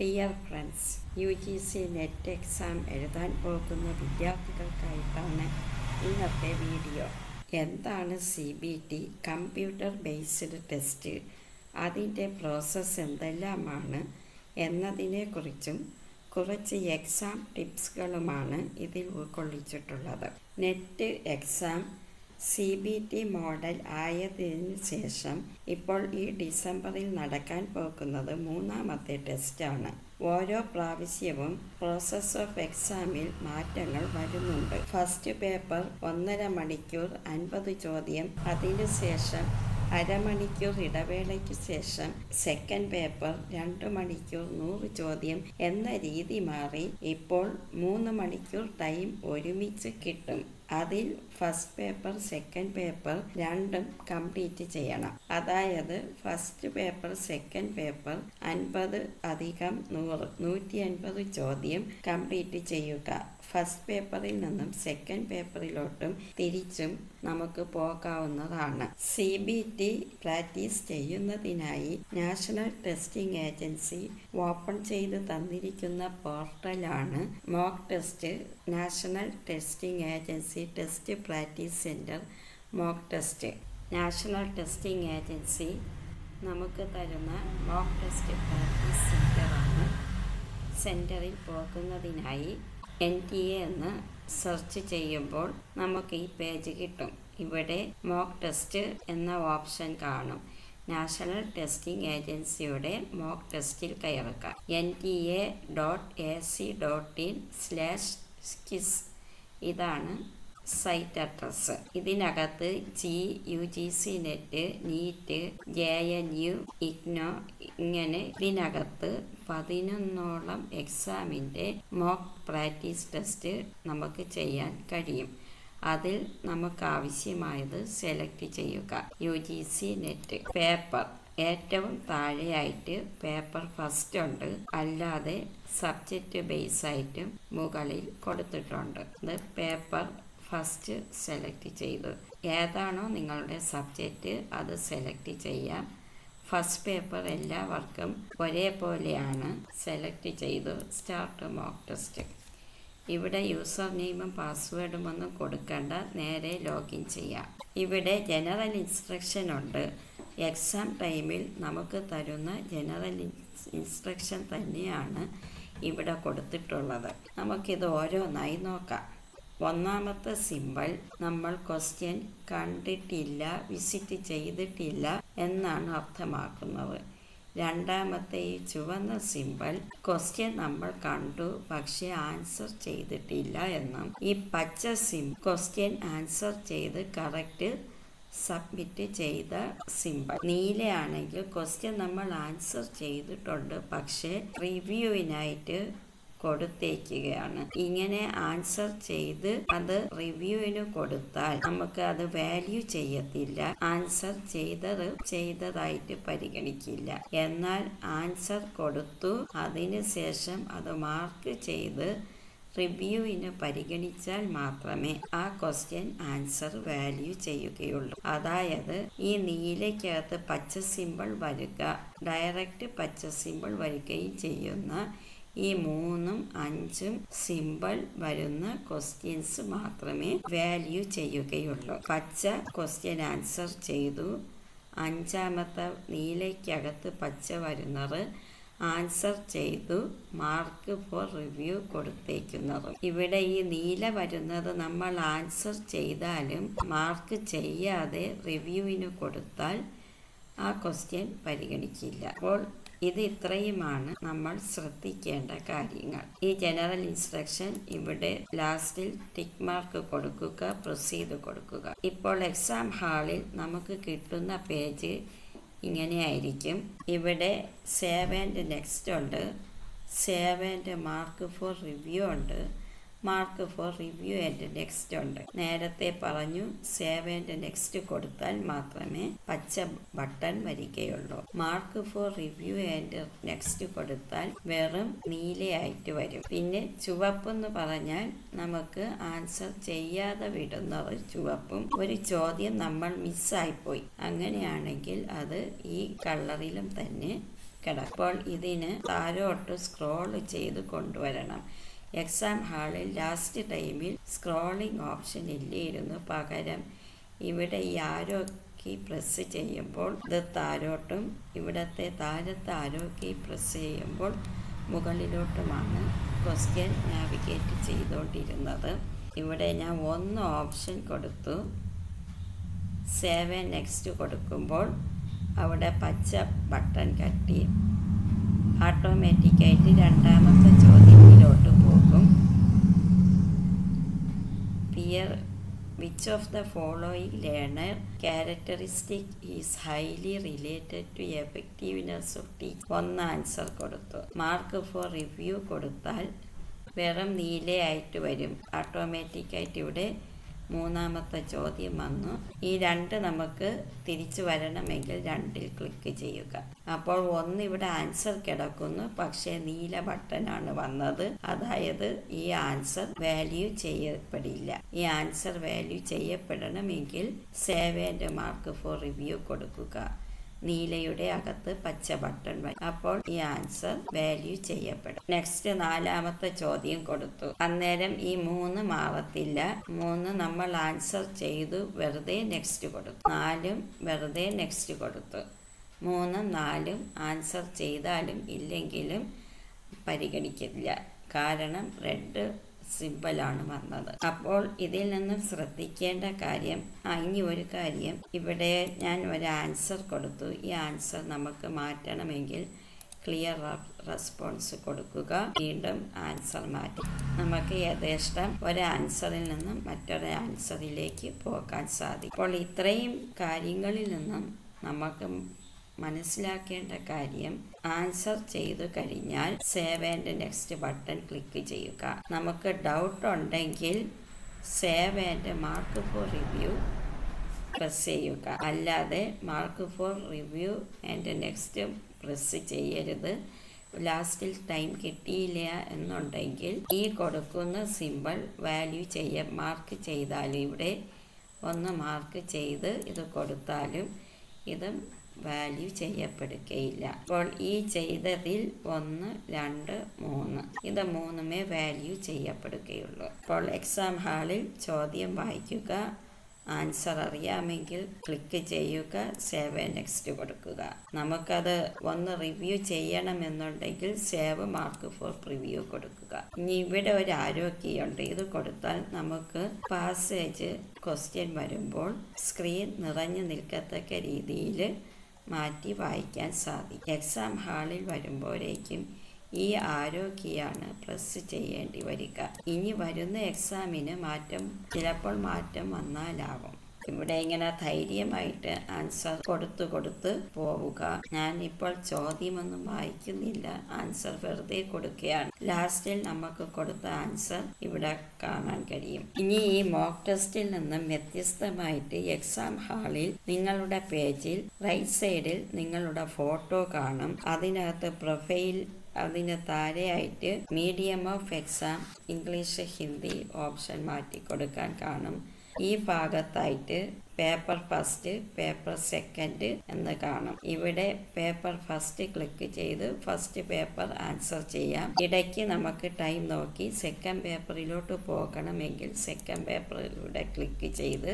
Dear friends U G C NET exam എഴുതാൻ പോകുന്ന വിദ്യാർത്ഥികൾക്കായിട്ടാണ് ഇന്നത്തെ വീഡിയോ എന്താണ് C B T computer based test അതിന്റെ പ്രോസസ്സ് എന്തെല്ലാമാണ് എന്നതിനെക്കുറിച്ചും കുറച്ച് എക്സാം ടിപ്സുകളുമാണ് ഇതിൽ ഉൾക്കൊള്ളിച്ചിട്ടുള്ളത്. NET exam C B T model ആയതിനു ശേഷം ഇപ്പോൾ ഈ ഡിസംബറിൽ നടക്കാൻ പോകുന്നത് മൂന്നാമത്തെ ടെസ്റ്റാണ്. ഓരോ പ്രാവശ്യവും പ്രോസസ് ഓഫ് എക്സാമിൽ മാറ്റങ്ങൾ വരുന്നുണ്ട്. ഫസ്റ്റ് പേപ്പർ ഒന്നര മണിക്കൂർ അൻപത് ചോദ്യം അതിനുശേഷം അരമണിക്കൂർ ഇടവേളയ്ക്ക് ശേഷം സെക്കൻഡ് പേപ്പർ രണ്ട് മണിക്കൂർ നൂറ് ചോദ്യം എന്ന രീതി മാറി ഇപ്പോൾ മൂന്ന് മണിക്കൂർ ടൈം ഒരുമിച്ച് കിട്ടും. അതിൽ ഫസ്റ്റ് പേപ്പർ സെക്കൻഡ് പേപ്പർ രണ്ടും കംപ്ലീറ്റ് ചെയ്യണം. അതായത് ഫസ്റ്റ് പേപ്പർ സെക്കൻഡ് പേപ്പർ അൻപത് അധികം നൂറ് നൂറ്റി അൻപത് ചോദ്യം കംപ്ലീറ്റ് ചെയ്യുക. ഫസ്റ്റ് പേപ്പറിൽ നിന്നും സെക്കൻഡ് പേപ്പറിലോട്ടും തിരിച്ചും നമുക്ക് പോകാവുന്നതാണ്. സി ബി ടി പ്രാക്ടീസ് ചെയ്യുന്നതിനായി നാഷണൽ ടെസ്റ്റിംഗ് ഏജൻസി ഓപ്പൺ ചെയ്ത് തന്നിരിക്കുന്ന പോർട്ടലാണ് mock test National Testing Agency test practice centre mock test National Testing Agency നമുക്ക് തരുന്ന മോക്ക് ടെസ്റ്റ് പ്രാക്ടീസ് സെന്ററാണ് സെന്ററിൽ പോകുന്നതിനായി എൻ ടി എ എന്ന് സെർച്ച് ചെയ്യുമ്പോൾ നമുക്ക് ഈ പേജ് കിട്ടും. ഇവിടെ മോക്ക് ടെസ്റ്റ് എന്ന ഓപ്ഷൻ കാണും. നാഷണൽ ടെസ്റ്റിംഗ് ഏജൻസിയുടെ മോക്ക് ടെസ്റ്റിൽ കയറുക. N T A dot A C dot in slash സ്കിസ്. ഇതാണ് സൈറ്റ് അഡ്രസ് ഇതിനകത്ത് G U G C NET NEET J N U IGNOU ഇങ്ങനെ ഇതിനകത്ത് പതിനൊന്നോളം എക്സാമിന്റെ മോക്ക് പ്രാക്ടീസ് ടെസ്റ്റ് നമുക്ക് ചെയ്യാൻ കഴിയും. അതിൽ നമുക്ക് ആവശ്യമായത് സെലക്ട് ചെയ്യുക. U G C NET. Paper. ഏറ്റവും താഴെയായിട്ട് പേപ്പർ ഫസ്റ്റ് ഉണ്ട് അല്ലാതെ സബ്ജക്റ്റ് ബേസ് ആയിട്ടും മുകളിൽ കൊടുത്തിട്ടുണ്ട്. ഇത് പേപ്പർ ഫസ്റ്റ് സെലക്ട് ചെയ്തു. ഏതാണോ നിങ്ങളുടെ സബ്ജക്റ്റ് അത് സെലക്ട് ചെയ്യാം. ഫസ്റ്റ് പേപ്പർ എല്ലാവർക്കും ഒരേപോലെയാണ് സെലക്ട് ചെയ്തു. സ്റ്റാർട്ട് മോക്ക് ടെസ്റ്റ് ഇവിടെ യൂസർ നെയിമും പാസ്വേഡും ഒന്നും കൊടുക്കേണ്ട. നേരെ ലോഗിൻ ചെയ്യാം. ഇവിടെ ജനറൽ ഇൻസ്ട്രക്ഷൻ ഉണ്ട്. എക്സാം ടൈമിൽ നമുക്ക് തരുന്ന ജനറൽ ഇൻസ്ട്രക്ഷൻ തന്നെയാണ് ഇവിടെ കൊടുത്തിട്ടുള്ളത്. നമുക്കിത് ഓരോന്നായി നോക്കാം. ഒന്നാമത്തെ സിമ്പിൾ നമ്മൾ ക്വസ്റ്റ്യൻ കണ്ടിട്ടില്ല വിസിറ്റ് ചെയ്തിട്ടില്ല എന്നാണ് അർത്ഥമാക്കുന്നത്. രണ്ടാമത്തെ ഈ ചുവന്ന സിമ്പിൾ ക്വസ്റ്റ്യൻ നമ്മൾ കണ്ടു പക്ഷെ ആൻസർ ചെയ്തിട്ടില്ല എന്നും. ഈ പച്ച സിം ക്വസ്റ്റ്യൻ ആൻസർ ചെയ്ത് കറക്റ്റ് സബ്മിറ്റ് ചെയ്ത സിമ്പിൾ നീലയാണെങ്കിൽ ക്വസ്റ്റ്യൻ നമ്മൾ ആൻസർ ചെയ്തിട്ടുണ്ട് പക്ഷേ റിവ്യൂവിനായിട്ട് കൊടുത്തേക്കുകയാണ്. ഇങ്ങനെ ആൻസർ ചെയ്ത് അത് റിവ്യൂവിന് കൊടുത്താൽ നമുക്ക് അത് വാല്യൂ ചെയ്യത്തില്ല. ആൻസർ ചെയ്തത് ചെയ്തതായിട്ട് പരിഗണിക്കില്ല. എന്നാൽ ആൻസർ കൊടുത്തു. അതിനുശേഷം അത് മാർക്ക് ചെയ്ത് റിവ്യൂവിന് പരിഗണിച്ചാൽ മാത്രമേ ആ ക്വസ്റ്റ്യൻ ആൻസർ വാല്യൂ ചെയ്യുകയുള്ളൂ. അതായത് ഈ നീലയ്ക്കകത്ത് പച്ച സിമ്പിൾ വരുക ഡയറക്റ്റ് പച്ച സിമ്പിൾ വരികയും ചെയ്യുന്ന ഈ മൂന്നും അഞ്ചും സിമ്പിൾ വരുന്ന ക്വസ്റ്റ്യൻസ് മാത്രമേ വാല്യൂ ചെയ്യുകയുള്ളൂ. പച്ച ക്വസ്റ്റ്യൻ ആൻസർ ചെയ്തു. അഞ്ചാമത്തെ നീലയ്ക്കകത്ത് പച്ച വരുന്നത് ആൻസർ ചെയ്തു. മാർക്ക് ഫോർ റിവ്യൂ കൊടുത്തേക്കുന്നത്. ഇവിടെ ഈ നീല വരുന്നത് നമ്മൾ ആൻസർ ചെയ്താലും മാർക്ക് ചെയ്യാതെ റിവ്യൂവിന് കൊടുത്താൽ ആ ക്വസ്റ്റ്യൻ പരിഗണിക്കില്ല. അപ്പോൾ ഇത് ഇത്രയുമാണ് നമ്മൾ ശ്രദ്ധിക്കേണ്ട കാര്യങ്ങൾ. ഈ ജനറൽ ഇൻസ്ട്രക്ഷൻ ഇവിടെ ലാസ്റ്റിൽ ടിക് മാർക്ക് കൊടുക്കുക പ്രൊസീഡ് കൊടുക്കുക. ഇപ്പോൾ എക്സാം ഹാളിൽ നമുക്ക് കിട്ടുന്ന പേജ് ഇങ്ങനെയായിരിക്കും ഇവിടെ സേവ് ആൻഡ് നെക്സ്റ്റ് ഉണ്ട്. Save and mark for review ഉണ്ട്. Mark for review and next ഉണ്ട്. നേരത്തെ പറഞ്ഞു സേവ് ആൻഡ് നെക്സ്റ്റ് കൊടുത്താൽ മാത്രമേ പച്ച ബട്ടൺ വരികയുള്ളൂ. Mark for review and next കൊടുത്താൽ വെറും നീലയായിട്ട് വരും. പിന്നെ ചുവപ്പെന്ന് പറഞ്ഞാൽ നമുക്ക് ആൻസർ ചെയ്യാതെ വിടുന്ന ഒരു ചുവപ്പും ഒരു ചോദ്യം നമ്മൾ മിസ്സായിപ്പോയി അങ്ങനെയാണെങ്കിൽ അത് ഈ കളറിലും തന്നെ കിടക്കും. അപ്പോൾ ഇതിന് താരോട്ട് സ്ക്രോൾ ചെയ്ത് കൊണ്ടുവരണം. എക്സാം ഹാളിൽ ലാസ്റ്റ് ടൈമിൽ സ്ക്രോളിംഗ് ഓപ്ഷൻ ഇല്ലായിരുന്നു പകരം. ഇവിടെ ഈ ആരോ കീ പ്രസ് ചെയ്യുമ്പോൾ ഇത് താരോട്ടും ഇവിടത്തെ താരത്തെ ആരോ കീ പ്രസ് ചെയ്യുമ്പോൾ മുകളിലോട്ടുമാണ് ക്വസ്റ്റ്യൻ നാവിഗേറ്റ് ചെയ്തുകൊണ്ടിരുന്നത് ഇവിടെ ഞാൻ ഒന്ന് ഓപ്ഷൻ കൊടുത്തു. സേവ് നെക്സ്റ്റ് കൊടുക്കുമ്പോൾ അവിടെ പച്ച ബട്ടൺ കട്ടി. ഓട്ടോമാറ്റിക്കായിട്ട് രണ്ടാമത്തെ ചോദ്യത്തിലോട്ട് പോകും peer which of the following learner characteristic is highly related to effectiveness of teach ഒന്ന് ആൻസർ കൊടുത്തു. മാർക്ക് ഫോർ റിവ്യൂ കൊടുത്താൽ വെറും നീലയായിട്ട് വരും. ഓട്ടോമാറ്റിക്കായിട്ട് ഇവിടെ മൂന്നാമത്തെ ചോദ്യം വന്നു. ഈ രണ്ട് നമുക്ക് തിരിച്ചു വരണമെങ്കിൽ രണ്ടിൽ ക്ലിക്ക് ചെയ്യുക. അപ്പോൾ ഒന്ന് ഇവിടെ ആൻസർ കിടക്കുന്നു. പക്ഷേ നീല ബട്ടനാണ് വന്നത്. അതായത് ഈ ആൻസർ വാല്യൂ ചെയ്യപ്പെടില്ല. ഈ answer value ചെയ്യപ്പെടണമെങ്കിൽ save and mark for review കൊടുക്കുക. നീലയുടെ അകത്ത് പച്ച ബട്ടൺ വരും അപ്പോൾ ഈ ആൻസർ വാല്യൂ ചെയ്യപ്പെടും. നെക്സ്റ്റ് നാലാമത്തെ ചോദ്യം കൊടുത്തു. അന്നേരം ഈ മൂന്ന് മാറത്തില്ല മൂന്ന് നമ്മൾ ആൻസർ ചെയ്തു. വെറുതെ നെക്സ്റ്റ് കൊടുത്തു. നാലും വെറുതെ നെക്സ്റ്റ് കൊടുത്തു. മൂന്നും നാലും ആൻസർ ചെയ്താലും ഇല്ലെങ്കിലും പരിഗണിക്കില്ല. കാരണം റെഡ് സിമ്പലാണ് വന്നത്. അപ്പോൾ ഇതിൽ നിന്നും ശ്രദ്ധിക്കേണ്ട കാര്യം ഇനി ഒരു കാര്യം. ഇവിടെ ഞാൻ ഒരു ആൻസർ കൊടുത്തു. ഈ ആൻസർ നമുക്ക് മാറ്റണമെങ്കിൽ ക്ലിയർ റെസ്പോൺസ് കൊടുക്കുക. വീണ്ടും ആൻസർ മാറ്റി. നമുക്ക് യഥേഷ്ടം ഒരു ആൻസറിൽ നിന്നും മറ്റൊരു ആൻസറിലേക്ക് പോകാൻ സാധിക്കും. അപ്പോൾ ഇത്രയും കാര്യങ്ങളിൽ നിന്നും നമുക്ക് മനസ്സിലാക്കേണ്ട കാര്യം ആൻസർ ചെയ്തു കഴിഞ്ഞാൽ save and next button click ചെയ്യുക. നമുക്ക് ഡൗട്ട് ഉണ്ടെങ്കിൽ save and mark for review press ചെയ്യുക. അല്ലാതെ mark for review and next press ചെയ്യരുത്. ലാസ്റ്റിൽ ടൈം കിട്ടിയില്ല എന്നുണ്ടെങ്കിൽ ഈ കൊടുക്കുന്ന സിമ്പിൾ വാല്യൂ ചെയ്യ മാർക്ക് ചെയ്താലും ഇവിടെ ഒന്ന് മാർക്ക് ചെയ്ത് ഇത് കൊടുത്താലും ഇത് വാല്യൂ ചെയ്യപ്പെടുകയില്ല. അപ്പോൾ ഈ ചെയ്തതിൽ ഒന്ന് രണ്ട് മൂന്ന്. ഇത് മൂന്നുമേ വാല്യൂ ചെയ്യപ്പെടുകയുള്ളൂ. അപ്പോൾ എക്സാം ഹാളിൽ ചോദ്യം വായിക്കുക ആൻസർ അറിയാമെങ്കിൽ ക്ലിക്ക് ചെയ്യുക സേവ് നെക്സ്റ്റ് കൊടുക്കുക. നമുക്കത് ഒന്ന് റിവ്യൂ ചെയ്യണമെന്നുണ്ടെങ്കിൽ സേവ് മാർക്ക് ഫോർ പ്രിവ്യൂ കൊടുക്കുക. ഇനി ഇവിടെ ഒരു ആരോഗ്യമുണ്ട്. ഇത് കൊടുത്താൽ നമുക്ക് പാസേജ് ക്വസ്റ്റ്യൻ വരുമ്പോൾ സ്ക്രീൻ നിറഞ്ഞു നിൽക്കത്തക്ക രീതിയിൽ മാറ്റി വായിക്കാൻ സാധിക്കും. എക്സാം ഹാളിൽ വരുമ്പോഴേക്കും ഈ ആരോഗ്യയാണ് പ്രസ് ചെയ്യേണ്ടി വരിക. ഇനി വരുന്ന എക്സാമിന് മാറ്റം ചിലപ്പോൾ മാറ്റം വന്നാലാവും. ഇവിടെ ഇങ്ങനെ ധൈര്യമായിട്ട് ആൻസർ കൊടുത്തു കൊടുത്ത് പോവുക. ഞാൻ ഇപ്പോൾ ചോദ്യമൊന്നും വായിക്കുന്നില്ല. ആൻസർ വെറുതെ കൊടുക്കുകയാണ്. ലാസ്റ്റിൽ നമുക്ക് കൊടുത്ത ആൻസർ ഇവിടെ കാണാൻ കഴിയും. ഇനി ഈ മോക്ക് ടെസ്റ്റിൽ നിന്നും വ്യത്യസ്തമായിട്ട് എക്സാം ഹാളിൽ നിങ്ങളുടെ പേജിൽ റൈറ്റ് സൈഡിൽ നിങ്ങളുടെ ഫോട്ടോ കാണും. അതിനകത്ത് പ്രൊഫൈൽ അതിന് താഴെയായിട്ട് medium of exam English Hindi option മാറ്റി കൊടുക്കാൻ കാണും. ഈ ഭാഗത്തായിട്ട് പേപ്പർ ഫസ്റ്റ് പേപ്പർ സെക്കൻഡ് എന്ന് കാണും. ഇവിടെ പേപ്പർ ഫസ്റ്റ് ക്ലിക്ക് ചെയ്ത് ഫസ്റ്റ് പേപ്പർ ആൻസർ ചെയ്യാം. ഇടയ്ക്ക് നമുക്ക് ടൈം നോക്കി സെക്കൻഡ് പേപ്പറിലോട്ട് പോകണമെങ്കിൽ സെക്കൻഡ് പേപ്പറിലൂടെ ക്ലിക്ക് ചെയ്ത്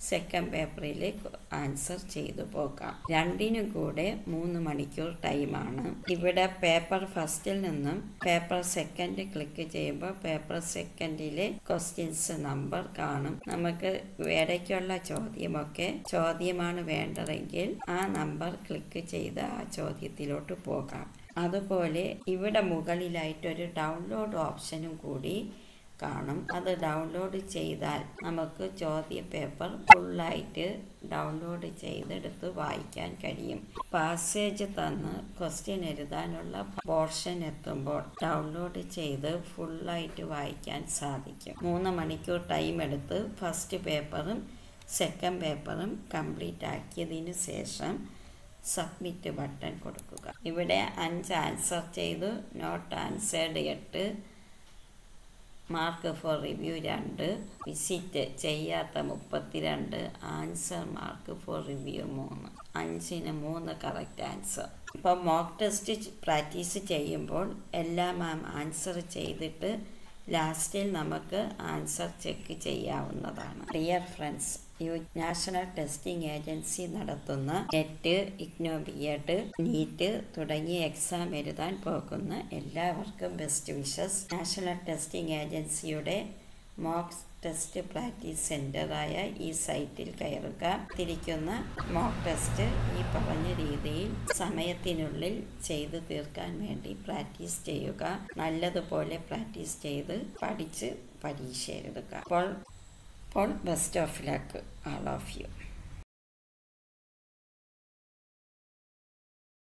സെക്കൻഡ് പേപ്പറിൽ ആൻസർ ചെയ്തു പോകാം. രണ്ടിനും കൂടെ മൂന്ന് മണിക്കൂർ ടൈമാണ്. ഇവിടെ പേപ്പർ ഫസ്റ്റിൽ നിന്നും പേപ്പർ സെക്കൻഡ് ക്ലിക്ക് ചെയ്യുമ്പോൾ പേപ്പർ സെക്കൻഡിലെ ക്വസ്റ്റ്യൻസ് നമ്പർ കാണും. നമുക്ക് ഇടയ്ക്കുള്ള ചോദ്യമൊക്കെ ചോദ്യമാണ് വേണ്ടതെങ്കിൽ ആ നമ്പർ ക്ലിക്ക് ചെയ്ത് ആ ചോദ്യത്തിലോട്ട് പോകാം. അതുപോലെ ഇവിടെ മുകളിലായിട്ടൊരു ഡൗൺലോഡ് ഓപ്ഷനും കൂടി കാണും. അത് ഡൗൺലോഡ് ചെയ്താൽ നമുക്ക് ചോദ്യ പേപ്പർ ഫുള്ളായിട്ട് ഡൗൺലോഡ് ചെയ്തെടുത്ത് വായിക്കാൻ കഴിയും. പാസേജ് തന്ന് ക്വസ്റ്റ്യൻ എഴുതാനുള്ള പോർഷൻ എത്തുമ്പോൾ ഡൗൺലോഡ് ചെയ്ത് ഫുള്ളായിട്ട് വായിക്കാൻ സാധിക്കും. മൂന്ന് മണിക്കൂർ ടൈം എടുത്ത് ഫസ്റ്റ് പേപ്പറും സെക്കൻഡ് പേപ്പറും കംപ്ലീറ്റ് ആക്കിയതിന് ശേഷം സബ്മിറ്റ് ബട്ടൺ കൊടുക്കുക. ഇവിടെ അഞ്ച് ആൻസർ ചെയ്തു. നോട്ട് ആൻസേർഡ് എട്ട്. മാർക്ക് ഫോർ റിവ്യൂ രണ്ട്. വിസിറ്റ് ചെയ്യാത്ത മുപ്പത്തിരണ്ട്. ആൻസർ മാർക്ക് ഫോർ റിവ്യൂ മൂന്ന്. അഞ്ചിന് മൂന്ന് കറക്റ്റ് ആൻസർ ഇപ്പോൾ മോക്ക് ടെസ്റ്റ് പ്രാക്ടീസ് ചെയ്യുമ്പോൾ എല്ലാം മാം ആൻസർ ചെയ്തിട്ട് ലാസ്റ്റിൽ നമുക്ക് ആൻസർ ചെക്ക് ചെയ്യാവുന്നതാണ്. Dear friends U national testing agency നടത്തുന്ന നെറ്റ് ഇഗ്നോ ബിയഡ് നീറ്റ് തുടങ്ങിയ എക്സാം എഴുതാൻ പോകുന്ന എല്ലാവർക്കും ബെസ്റ്റ് വിഷസ് നാഷണൽ ടെസ്റ്റിംഗ് ഏജൻസിയുടെ മോക്ക് ടെസ്റ്റ് പ്രാക്ടീസ് സെന്ററായ ഈ സൈറ്റിൽ കയറുക. തിരിക്കുന്ന മോക്ക് ടെസ്റ്റ് ഈ പറഞ്ഞ രീതിയിൽ സമയത്തിനുള്ളിൽ ചെയ്തു തീർക്കാൻ വേണ്ടി പ്രാക്ടീസ് ചെയ്യുക. നല്ലതുപോലെ പ്രാക്ടീസ് ചെയ്ത് പഠിച്ച് പരീക്ഷ എഴുതുക അപ്പോൾ അപ്പോൾ best of luck all of you